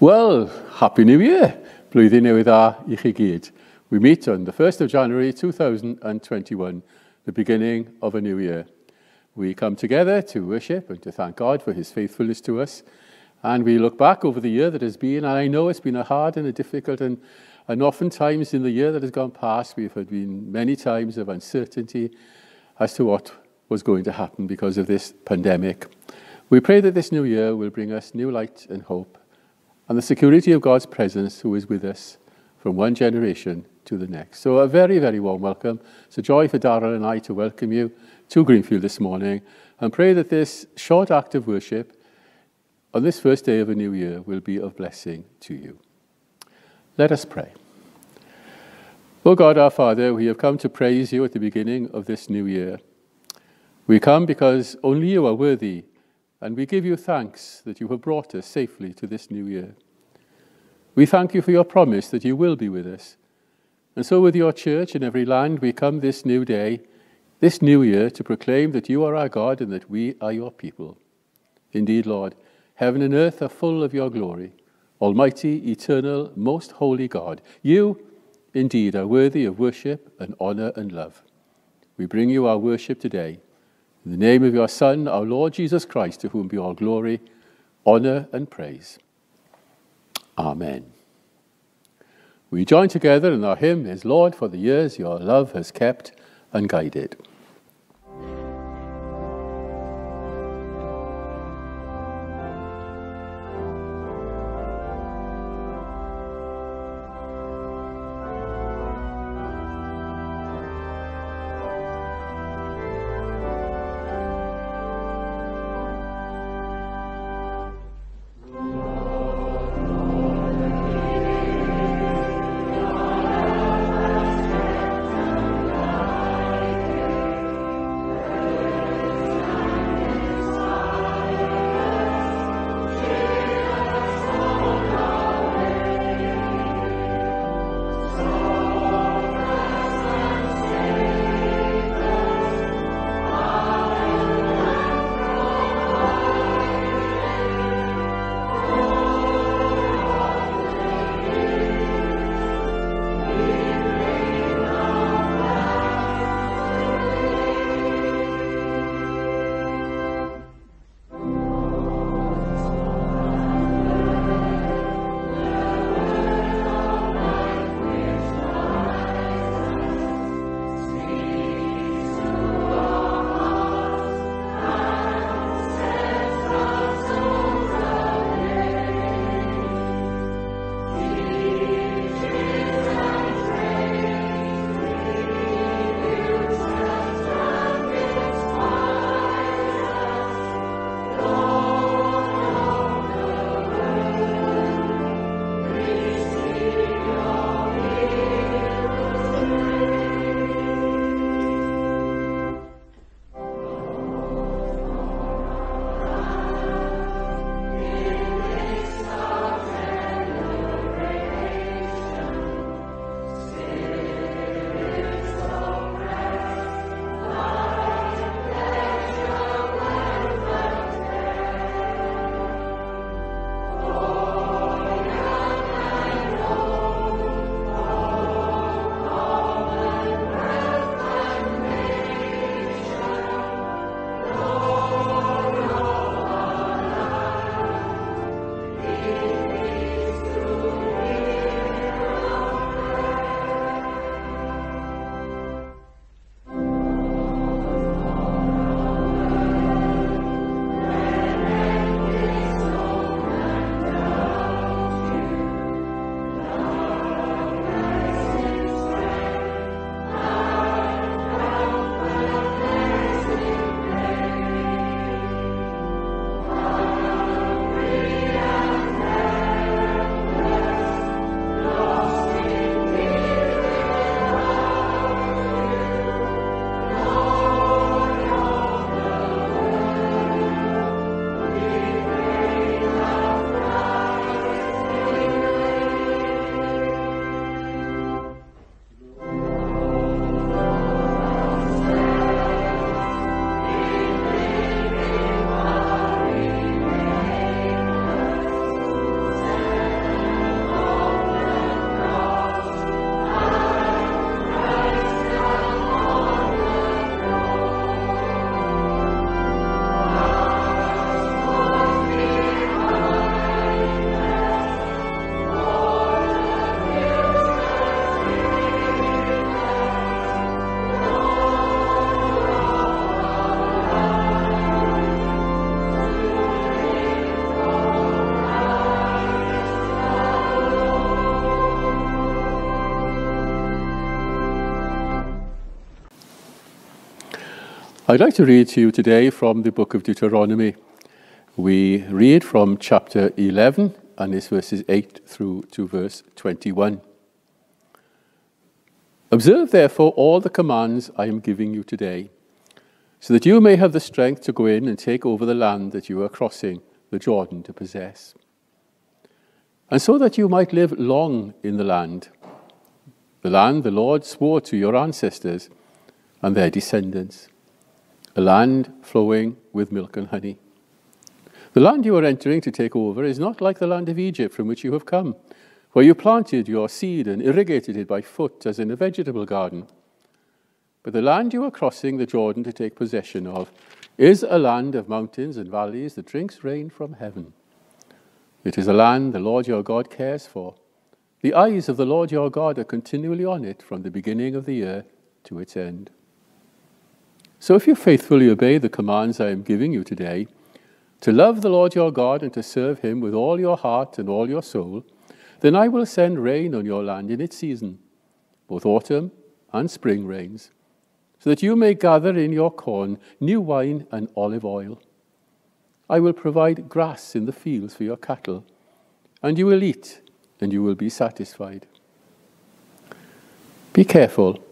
Well, Happy New Year! Blwyddyn newydd dda i chi gyd. We meet on the 1st of January 2021, the beginning of a new year. We come together to worship and to thank God for his faithfulness to us. And we look back over the year that has been, and I know it's been a hard and a difficult, and, and oftentimes in the year that has gone past, we've had been many times of uncertainty as to what was going to happen because of this pandemic. We pray that this new year will bring us new light and hope and the security of God's presence who is with us from one generation to the next. So a very, very warm welcome. It's a joy for Darrell and I to welcome you to Greenfield this morning and pray that this short act of worship on this first day of a new year will be of blessing to you. Let us pray. O God, our Father, we have come to praise you at the beginning of this new year. We come because only you are worthy and we give you thanks that you have brought us safely to this new year. We thank you for your promise that you will be with us. And so, with your church in every land, we come this new day, this new year, to proclaim that you are our God and that we are your people. Indeed, Lord, heaven and earth are full of your glory. Almighty, eternal, most holy God, you indeed are worthy of worship and honor and love. We bring you our worship today in the name of your Son, our Lord Jesus Christ, to whom be all glory, honour, and praise. Amen. We join together in our hymn, His Lord, for the years your love has kept and guided. I'd like to read to you today from the book of Deuteronomy. We read from chapter 11 and it's verses 8 through to verse 21. Observe therefore all the commands I am giving you today, so that you may have the strength to go in and take over the land that you are crossing the Jordan to possess, and so that you might live long in the land, the land the Lord swore to your ancestors and their descendants a land flowing with milk and honey. The land you are entering to take over is not like the land of Egypt from which you have come, where you planted your seed and irrigated it by foot as in a vegetable garden. But the land you are crossing the Jordan to take possession of is a land of mountains and valleys that drinks rain from heaven. It is a land the Lord your God cares for. The eyes of the Lord your God are continually on it from the beginning of the year to its end. So if you faithfully obey the commands I am giving you today, to love the Lord your God and to serve him with all your heart and all your soul, then I will send rain on your land in its season, both autumn and spring rains, so that you may gather in your corn new wine and olive oil. I will provide grass in the fields for your cattle, and you will eat, and you will be satisfied. Be careful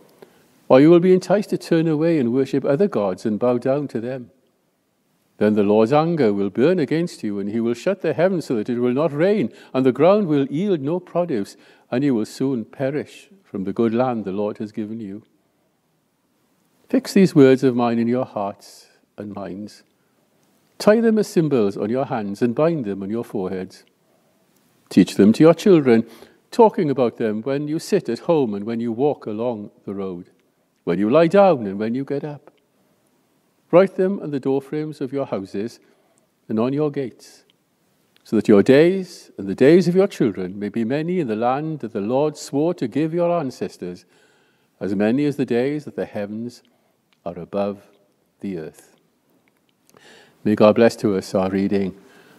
or you will be enticed to turn away and worship other gods and bow down to them. Then the Lord's anger will burn against you, and he will shut the heavens so that it will not rain, and the ground will yield no produce, and you will soon perish from the good land the Lord has given you. Fix these words of mine in your hearts and minds. Tie them as symbols on your hands and bind them on your foreheads. Teach them to your children, talking about them when you sit at home and when you walk along the road when you lie down and when you get up. Write them on the doorframes of your houses and on your gates, so that your days and the days of your children may be many in the land that the Lord swore to give your ancestors, as many as the days that the heavens are above the earth. May God bless to us our reading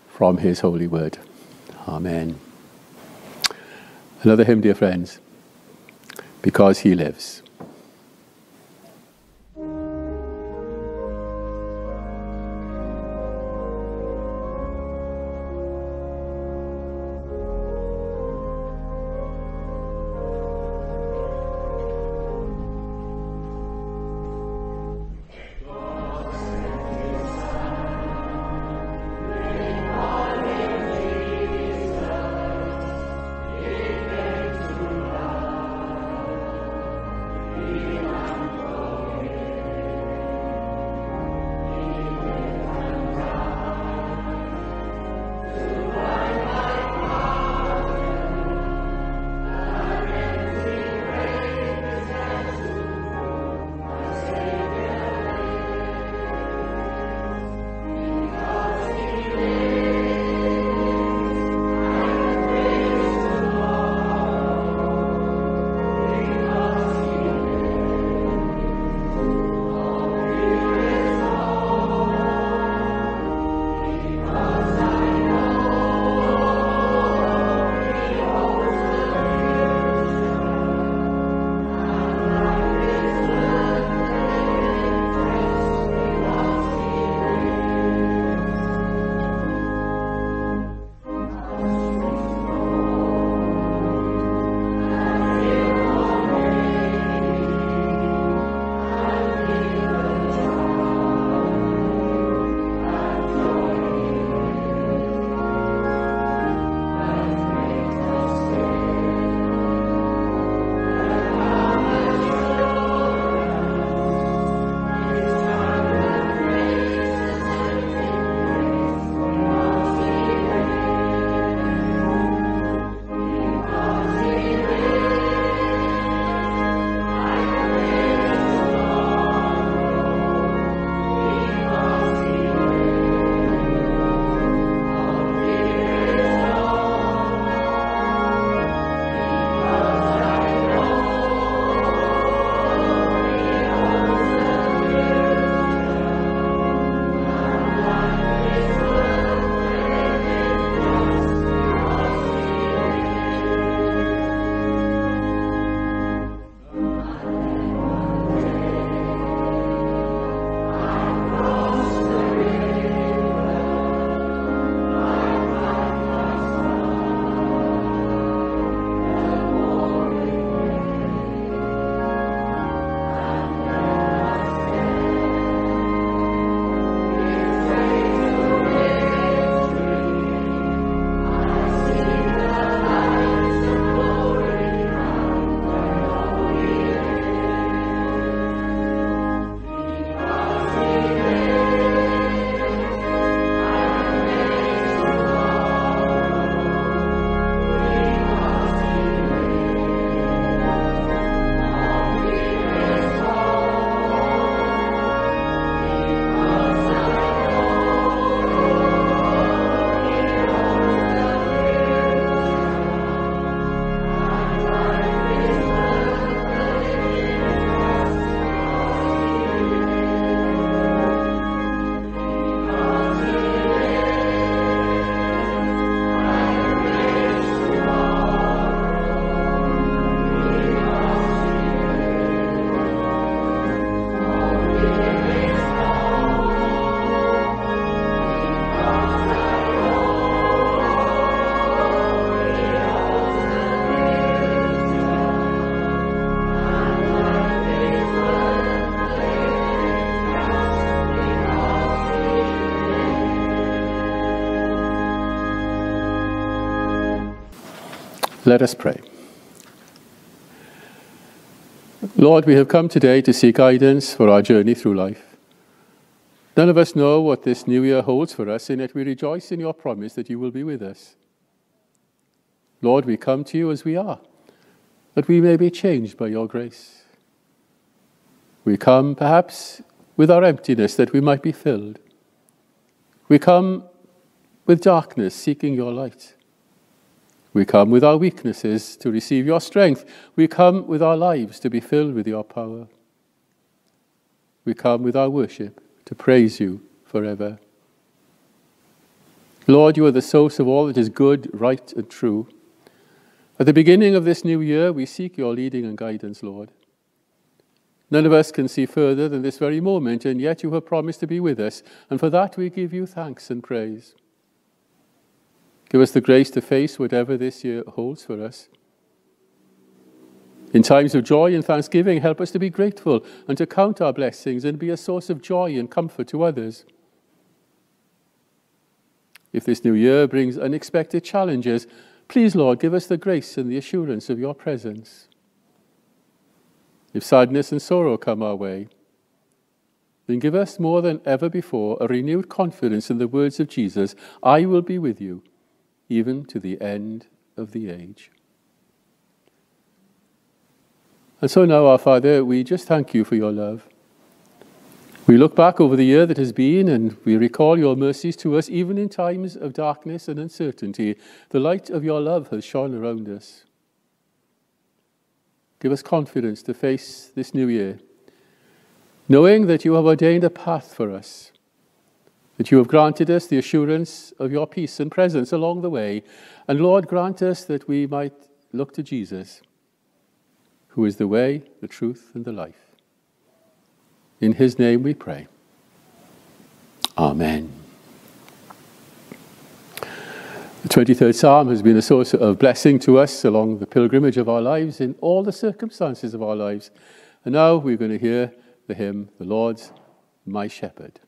from his holy word. Amen. Another hymn, dear friends, because he lives. Let us pray. Lord, we have come today to seek guidance for our journey through life. None of us know what this new year holds for us, and yet we rejoice in your promise that you will be with us. Lord, we come to you as we are, that we may be changed by your grace. We come, perhaps, with our emptiness, that we might be filled. We come with darkness, seeking your light. We come with our weaknesses to receive your strength. We come with our lives to be filled with your power. We come with our worship to praise you forever. Lord, you are the source of all that is good, right, and true. At the beginning of this new year, we seek your leading and guidance, Lord. None of us can see further than this very moment, and yet you have promised to be with us, and for that we give you thanks and praise. Give us the grace to face whatever this year holds for us. In times of joy and thanksgiving, help us to be grateful and to count our blessings and be a source of joy and comfort to others. If this new year brings unexpected challenges, please, Lord, give us the grace and the assurance of your presence. If sadness and sorrow come our way, then give us more than ever before a renewed confidence in the words of Jesus I will be with you even to the end of the age. And so now, our Father, we just thank you for your love. We look back over the year that has been and we recall your mercies to us, even in times of darkness and uncertainty. The light of your love has shone around us. Give us confidence to face this new year, knowing that you have ordained a path for us that you have granted us the assurance of your peace and presence along the way. And Lord, grant us that we might look to Jesus, who is the way, the truth, and the life. In his name we pray. Amen. The 23rd Psalm has been a source of blessing to us along the pilgrimage of our lives in all the circumstances of our lives. And now we're going to hear the hymn, The Lord's My Shepherd.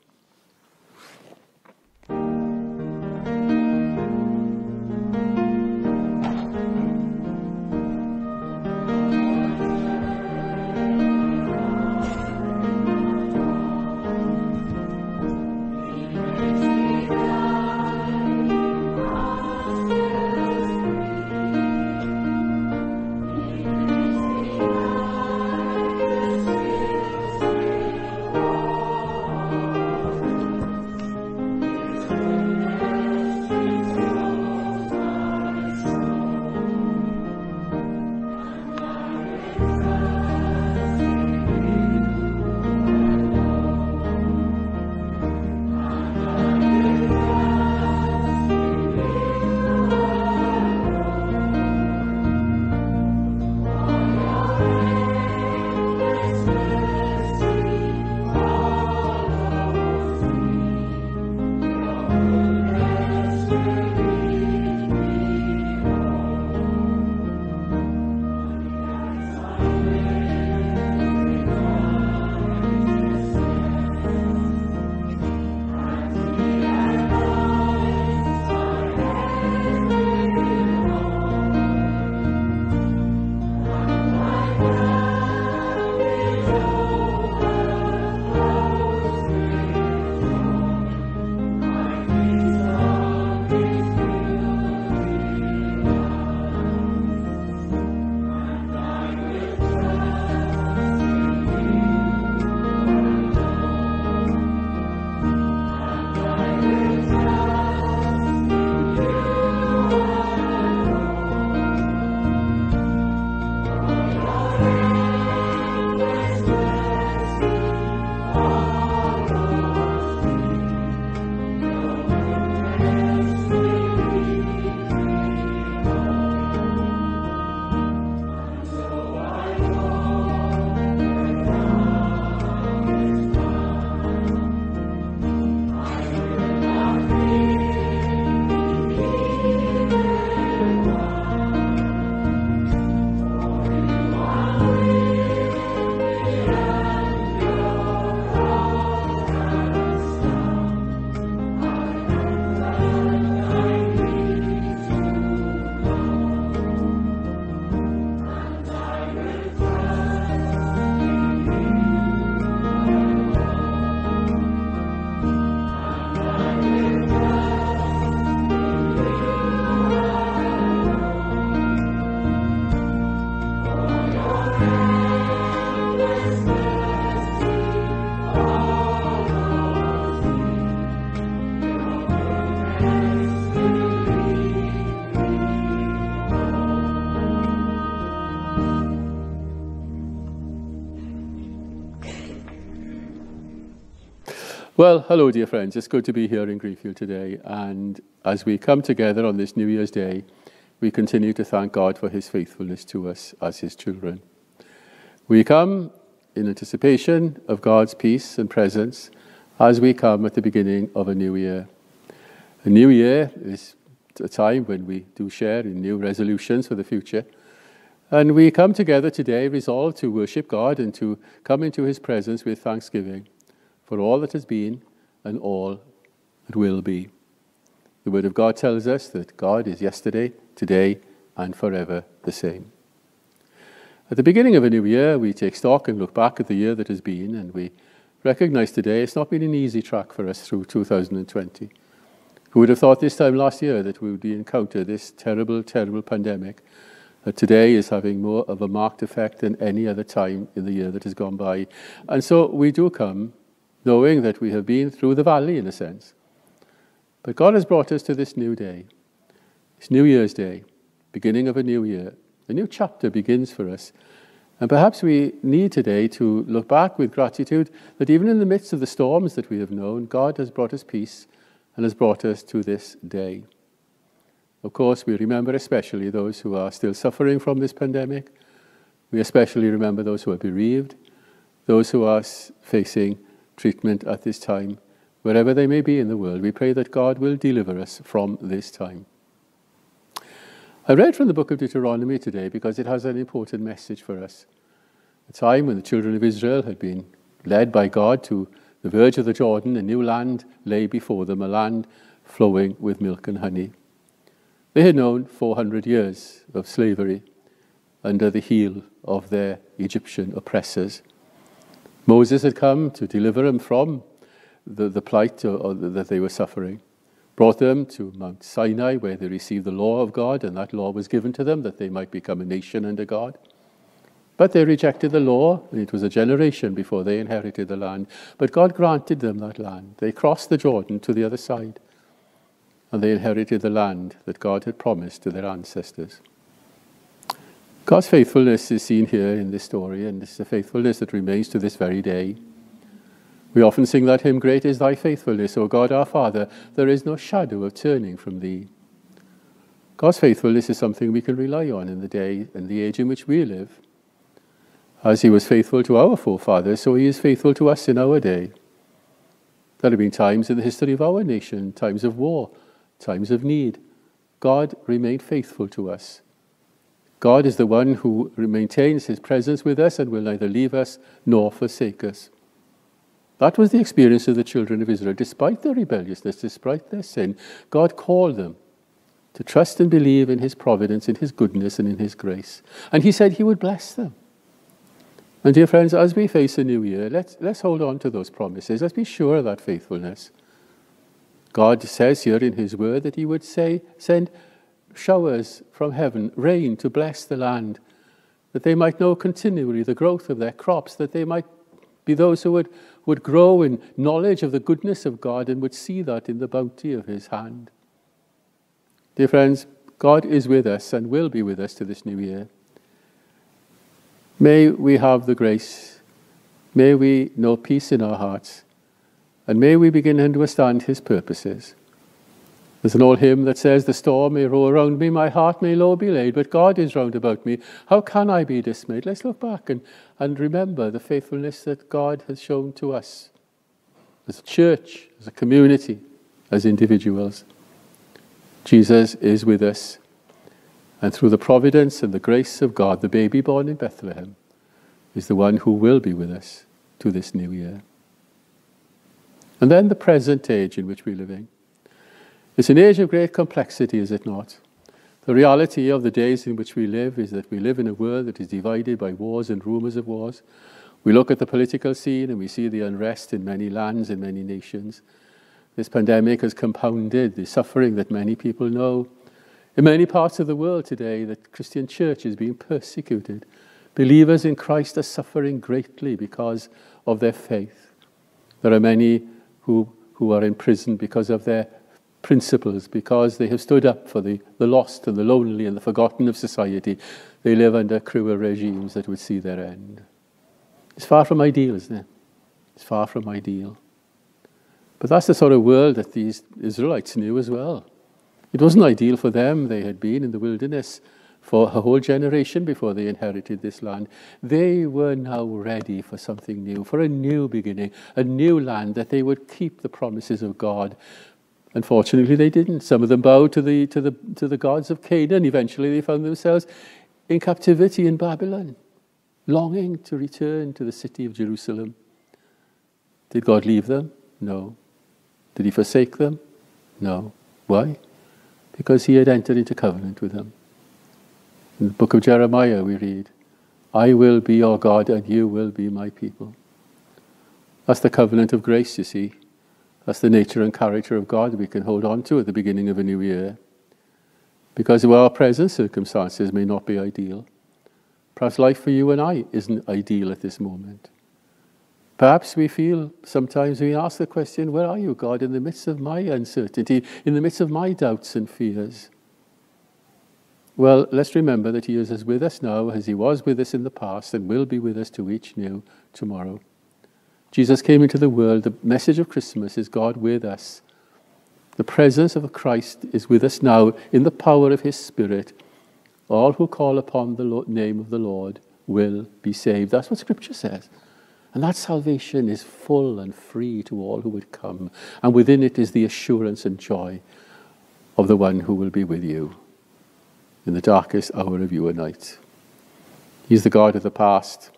Well, hello, dear friends. It's good to be here in Greenfield today. And as we come together on this New Year's Day, we continue to thank God for his faithfulness to us as his children. We come in anticipation of God's peace and presence as we come at the beginning of a new year. A new year is a time when we do share in new resolutions for the future. And we come together today resolved to worship God and to come into his presence with thanksgiving for all that has been and all that will be. The Word of God tells us that God is yesterday, today, and forever the same. At the beginning of a new year, we take stock and look back at the year that has been, and we recognize today it's not been an easy track for us through 2020. Who would have thought this time last year that we would encounter this terrible, terrible pandemic that today is having more of a marked effect than any other time in the year that has gone by? And so we do come knowing that we have been through the valley in a sense. But God has brought us to this new day, this New Year's Day, beginning of a new year. A new chapter begins for us. And perhaps we need today to look back with gratitude that even in the midst of the storms that we have known, God has brought us peace and has brought us to this day. Of course, we remember especially those who are still suffering from this pandemic. We especially remember those who are bereaved, those who are facing treatment at this time, wherever they may be in the world. We pray that God will deliver us from this time. I read from the book of Deuteronomy today because it has an important message for us. A time when the children of Israel had been led by God to the verge of the Jordan, a new land lay before them, a land flowing with milk and honey. They had known 400 years of slavery under the heel of their Egyptian oppressors. Moses had come to deliver them from the, the plight or, or that they were suffering, brought them to Mount Sinai where they received the law of God, and that law was given to them that they might become a nation under God. But they rejected the law, and it was a generation before they inherited the land. But God granted them that land. They crossed the Jordan to the other side, and they inherited the land that God had promised to their ancestors. God's faithfulness is seen here in this story, and it's a faithfulness that remains to this very day. We often sing that hymn, Great is thy faithfulness, O God our Father, there is no shadow of turning from thee. God's faithfulness is something we can rely on in the day and the age in which we live. As he was faithful to our forefathers, so he is faithful to us in our day. There have been times in the history of our nation, times of war, times of need. God remained faithful to us. God is the one who maintains his presence with us and will neither leave us nor forsake us. That was the experience of the children of Israel. Despite their rebelliousness, despite their sin, God called them to trust and believe in his providence, in his goodness, and in his grace. And he said he would bless them. And dear friends, as we face a new year, let's, let's hold on to those promises. Let's be sure of that faithfulness. God says here in his word that he would say, send showers from heaven, rain to bless the land, that they might know continually the growth of their crops, that they might be those who would, would grow in knowledge of the goodness of God and would see that in the bounty of his hand. Dear friends, God is with us and will be with us to this new year. May we have the grace, may we know peace in our hearts, and may we begin to understand his purposes. There's an old hymn that says, The storm may roar around me, my heart may low be laid, but God is round about me. How can I be dismayed? Let's look back and, and remember the faithfulness that God has shown to us as a church, as a community, as individuals. Jesus is with us. And through the providence and the grace of God, the baby born in Bethlehem is the one who will be with us to this new year. And then the present age in which we're living. It's an age of great complexity, is it not? The reality of the days in which we live is that we live in a world that is divided by wars and rumours of wars. We look at the political scene and we see the unrest in many lands and many nations. This pandemic has compounded the suffering that many people know. In many parts of the world today, the Christian church is being persecuted. Believers in Christ are suffering greatly because of their faith. There are many who, who are in prison because of their principles because they have stood up for the, the lost and the lonely and the forgotten of society. They live under cruel regimes that would see their end. It's far from ideal, isn't it? It's far from ideal. But that's the sort of world that these Israelites knew as well. It wasn't ideal for them. They had been in the wilderness for a whole generation before they inherited this land. They were now ready for something new, for a new beginning, a new land that they would keep the promises of God. Unfortunately, they didn't. Some of them bowed to the, to the, to the gods of Canaan. Eventually, they found themselves in captivity in Babylon, longing to return to the city of Jerusalem. Did God leave them? No. Did he forsake them? No. Why? Because he had entered into covenant with them. In the book of Jeremiah, we read, I will be your God and you will be my people. That's the covenant of grace, you see. That's the nature and character of God we can hold on to at the beginning of a new year. Because of our present circumstances may not be ideal. Perhaps life for you and I isn't ideal at this moment. Perhaps we feel sometimes we ask the question, Where are you, God, in the midst of my uncertainty, in the midst of my doubts and fears? Well, let's remember that He is as with us now as He was with us in the past and will be with us to each new tomorrow. Jesus came into the world. The message of Christmas is God with us. The presence of Christ is with us now in the power of His Spirit. All who call upon the name of the Lord will be saved. That's what Scripture says. And that salvation is full and free to all who would come. And within it is the assurance and joy of the one who will be with you in the darkest hour of your night. He's the God of the past.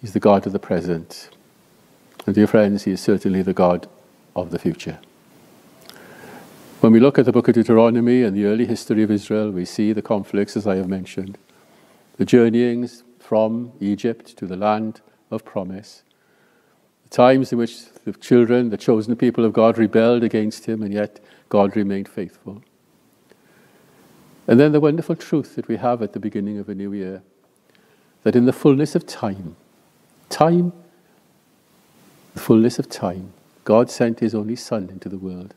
He's the God of the present. And dear friends, he is certainly the God of the future. When we look at the book of Deuteronomy and the early history of Israel, we see the conflicts, as I have mentioned, the journeyings from Egypt to the land of promise. The times in which the children, the chosen people of God, rebelled against him, and yet God remained faithful. And then the wonderful truth that we have at the beginning of a new year that in the fullness of time, time, the fullness of time, God sent his only Son into the world.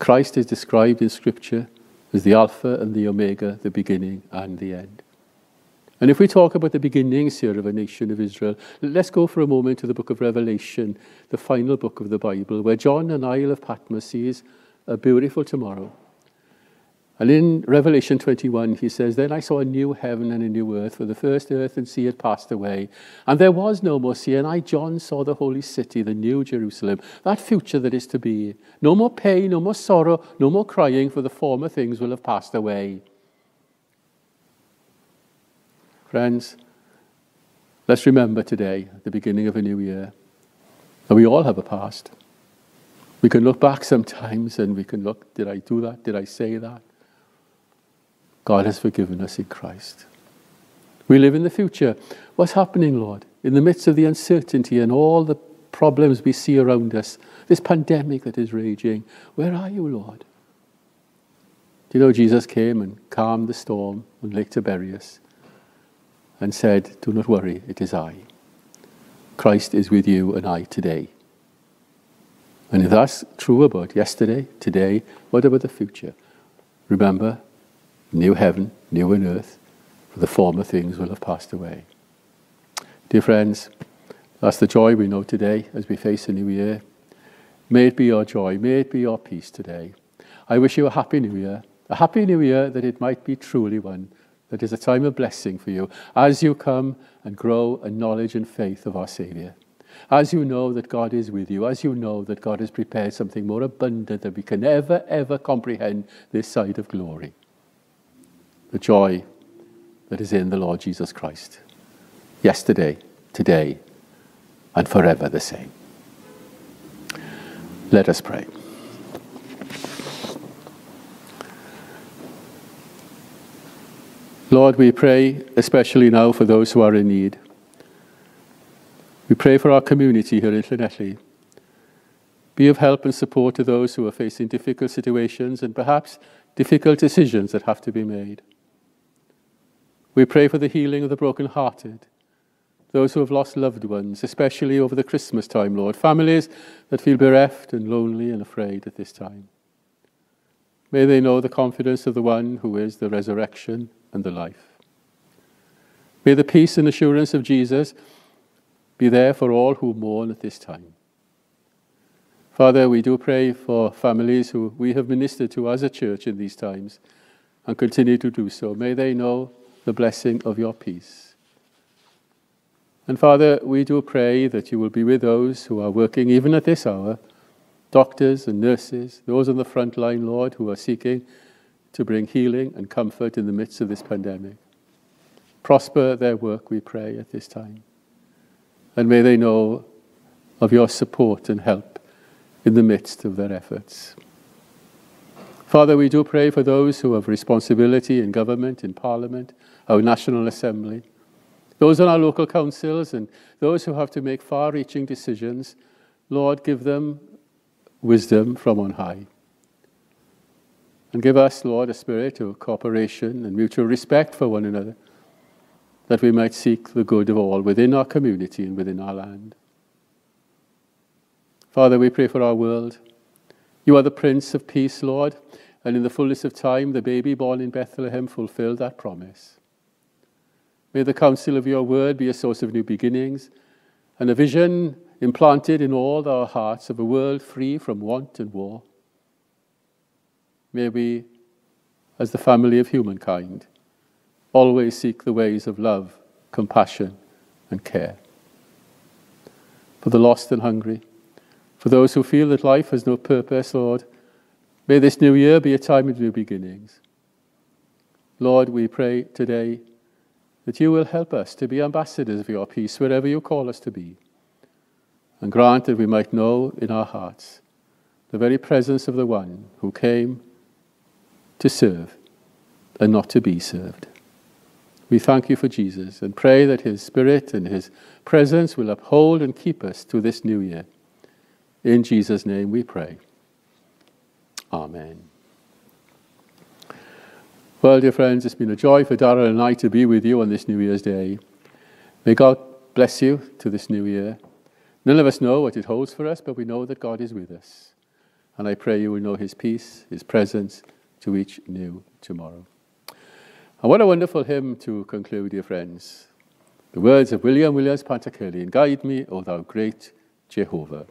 Christ is described in Scripture as the Alpha and the Omega, the beginning and the end. And if we talk about the beginnings here of a nation of Israel, let's go for a moment to the book of Revelation, the final book of the Bible, where John and Isle of Patmos sees a beautiful tomorrow. And in Revelation 21, he says, Then I saw a new heaven and a new earth, for the first earth and sea had passed away, and there was no more sea. And I, John, saw the holy city, the new Jerusalem, that future that is to be. No more pain, no more sorrow, no more crying, for the former things will have passed away. Friends, let's remember today, the beginning of a new year, that we all have a past. We can look back sometimes and we can look, did I do that? Did I say that? God has forgiven us in Christ. We live in the future. What's happening, Lord? In the midst of the uncertainty and all the problems we see around us, this pandemic that is raging, where are you, Lord? Do you know Jesus came and calmed the storm on Lake Tiberias? and said, Do not worry, it is I. Christ is with you and I today. And if that's true about yesterday, today, what about the future? Remember, new heaven, new and earth, for the former things will have passed away. Dear friends, that's the joy we know today as we face a new year. May it be your joy, may it be your peace today. I wish you a happy new year, a happy new year that it might be truly one that is a time of blessing for you as you come and grow in knowledge and faith of our Saviour. As you know that God is with you, as you know that God has prepared something more abundant than we can ever, ever comprehend this side of glory. The joy that is in the Lord Jesus Christ. Yesterday, today, and forever the same. Let us pray. Lord, we pray especially now for those who are in need. We pray for our community here in Llanelli. Be of help and support to those who are facing difficult situations and perhaps difficult decisions that have to be made. We pray for the healing of the broken-hearted, those who have lost loved ones, especially over the Christmas time, Lord, families that feel bereft and lonely and afraid at this time. May they know the confidence of the one who is the resurrection and the life. May the peace and assurance of Jesus be there for all who mourn at this time. Father, we do pray for families who we have ministered to as a church in these times and continue to do so. May they know the blessing of your peace. And Father, we do pray that you will be with those who are working even at this hour, doctors and nurses, those on the front line, Lord, who are seeking to bring healing and comfort in the midst of this pandemic. Prosper their work, we pray, at this time. And may they know of your support and help in the midst of their efforts. Father, we do pray for those who have responsibility in government, in parliament, our National Assembly, those on our local councils, and those who have to make far reaching decisions. Lord, give them wisdom from on high. And give us, Lord, a spirit of cooperation and mutual respect for one another, that we might seek the good of all within our community and within our land. Father, we pray for our world. You are the Prince of Peace, Lord, and in the fullness of time, the baby born in Bethlehem fulfilled that promise. May the counsel of your word be a source of new beginnings and a vision implanted in all our hearts of a world free from want and war. May we, as the family of humankind, always seek the ways of love, compassion, and care. For the lost and hungry, for those who feel that life has no purpose, Lord, may this new year be a time of new beginnings. Lord, we pray today that you will help us to be ambassadors of your peace wherever you call us to be, and grant that we might know in our hearts the very presence of the one who came to serve and not to be served. We thank you for Jesus and pray that his spirit and his presence will uphold and keep us to this new year. In Jesus' name we pray. Amen. Well, dear friends, it's been a joy for Dara and I to be with you on this New Year's Day. May God bless you to this new year. None of us know what it holds for us, but we know that God is with us. And I pray you will know his peace, his presence to each new tomorrow. And what a wonderful hymn to conclude, dear friends. The words of William Williams Pantycelyn Guide me, O thou great Jehovah.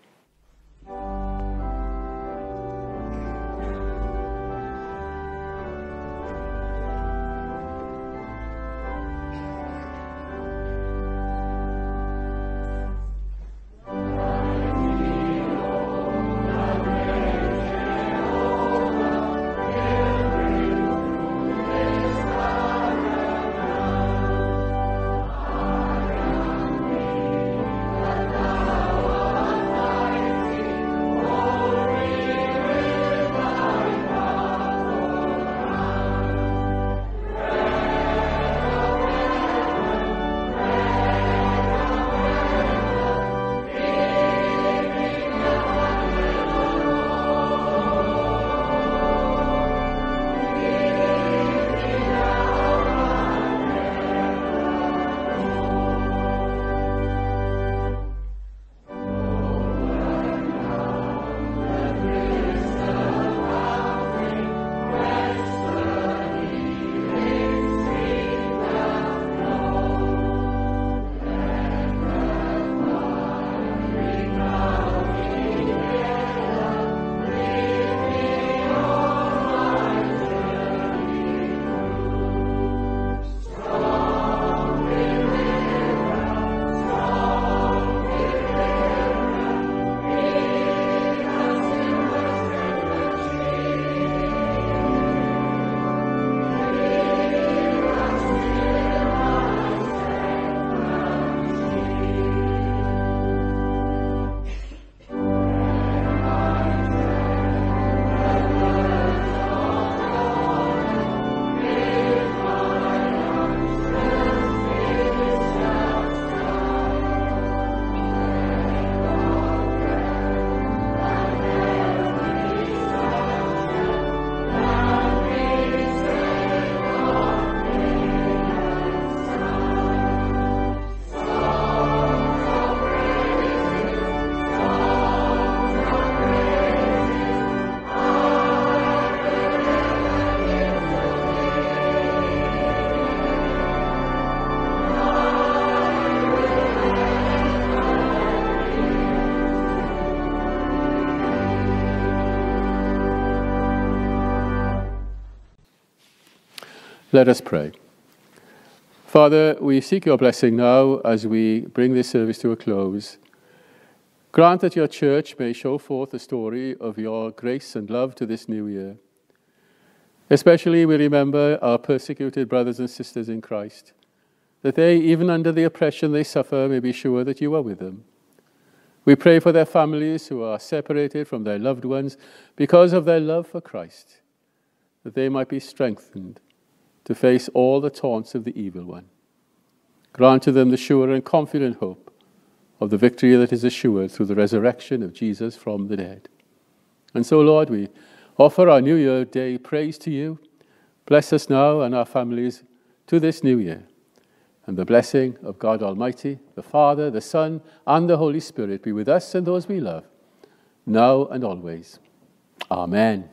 Let us pray. Father, we seek your blessing now as we bring this service to a close. Grant that your church may show forth the story of your grace and love to this new year. Especially, we remember our persecuted brothers and sisters in Christ, that they, even under the oppression they suffer, may be sure that you are with them. We pray for their families who are separated from their loved ones because of their love for Christ, that they might be strengthened to face all the taunts of the evil one. Grant to them the sure and confident hope of the victory that is assured through the resurrection of Jesus from the dead. And so, Lord, we offer our New Year Day praise to you. Bless us now and our families to this new year. And the blessing of God Almighty, the Father, the Son, and the Holy Spirit be with us and those we love, now and always. Amen.